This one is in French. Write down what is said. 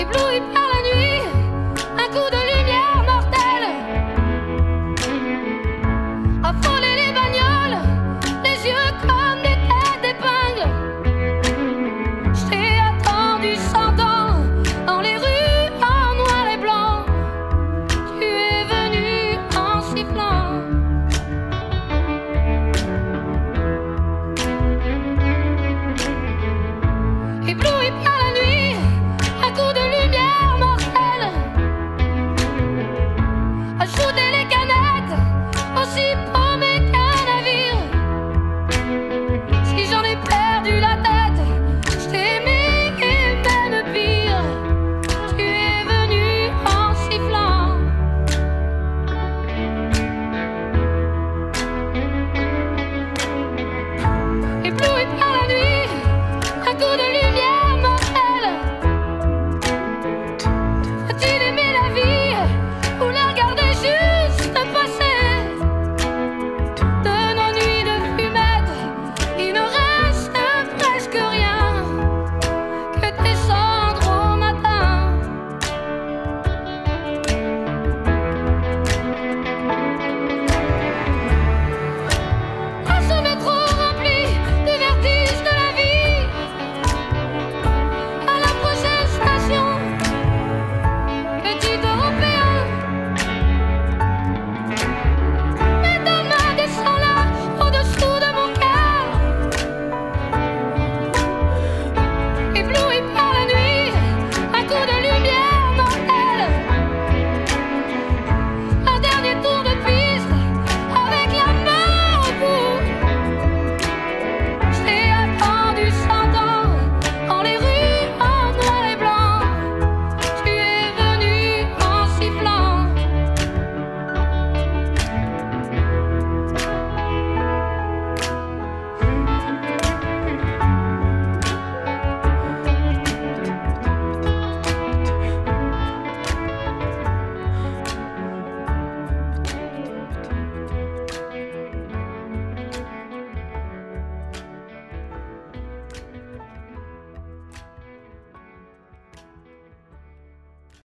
ébloui par la nuit, un coup de lumière mortelle. Affolés les bagnoles, les yeux comme des têtes d'épingle. J'ai attendu cent ans dans les rues en noir et blanc. Tu es venu en sifflant. Ébloui